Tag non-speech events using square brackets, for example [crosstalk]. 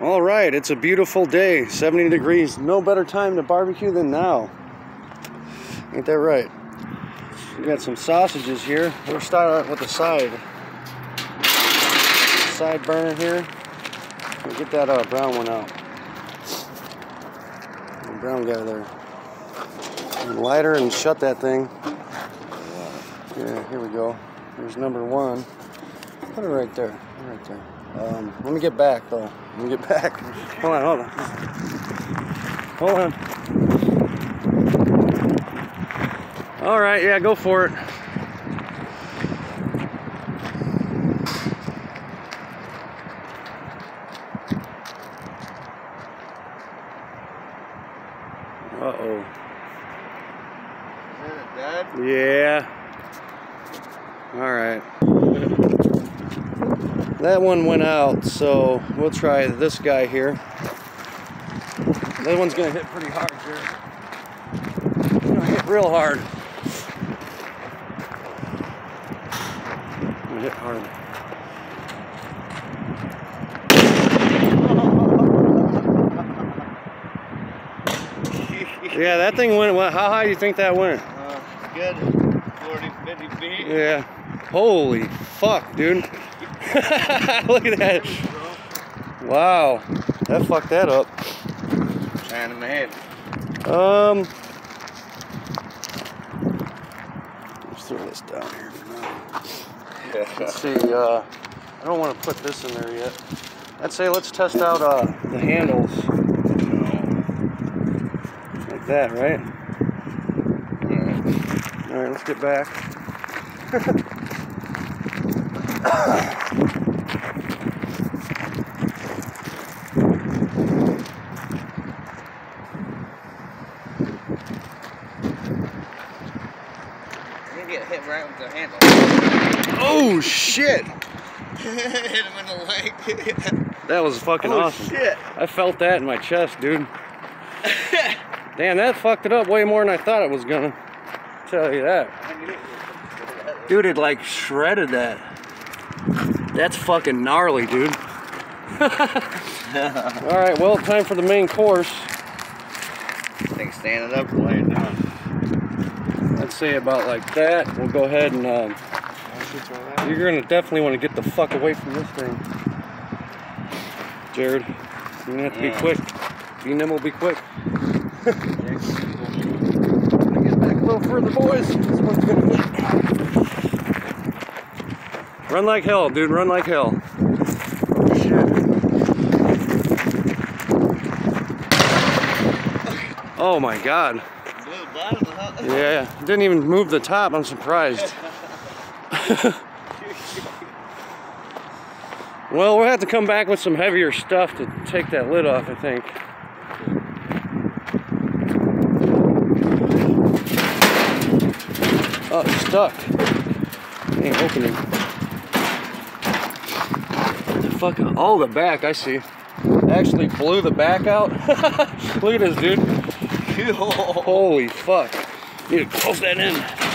All right, it's a beautiful day, 70 degrees. No better time to barbecue than now. Ain't that right? We got some sausages here. We'll start out with the side. Side burner here. We'll get that uh, brown one out. The brown guy there. And lighter and shut that thing. Yeah, here we go. Here's number one. Put it right there. Right there. Um, let me get back though. Let me get [laughs] back. Hold on, hold on. Hold on. All right, yeah, go for it. Uh-oh. Is that a dad? Yeah. All right. That one went out, so we'll try this guy here. That one's gonna hit pretty hard. It's gonna hit real hard. Gonna hit hard. [laughs] Yeah, that thing went. How high do you think that went? Uh, good. 40, 50 feet. Yeah. Holy fuck, dude. [laughs] Look at that. Wow. That fucked that up. And in the head. Um. Let's throw this down here for now. Let's see. Uh, I don't want to put this in there yet. I'd say let's test out uh, the handles. Like that, right? All right, let's get back. [laughs] get hit right with the handle. Oh shit! hit him in the leg. [laughs] That was fucking oh awesome. shit. I felt that in my chest, dude. [laughs] Damn, that fucked it up way more than I thought it was gonna. Tell you that. Dude, it like shredded that. That's fucking gnarly, dude. [laughs] Alright, well, time for the main course. Think standing up laying down. I'd say about like that. We'll go ahead and, um, you're gonna definitely wanna get the fuck away from this thing. Jared, you're gonna have to be Yeah. quick. Be nimble, be quick. Get back a little further, boys. [laughs] This one's gonna. Run like hell, dude. Run like hell. Oh my god. Bottom, huh? Yeah, didn't even move the top. I'm surprised. [laughs] well, we'll have to come back with some heavier stuff to take that lid off, I think. Oh, it's stuck. Ain't opening. The fucking, oh, the back, I see. Actually blew the back out. [laughs] Look at this, dude. [laughs] Holy fuck. Need to close that in.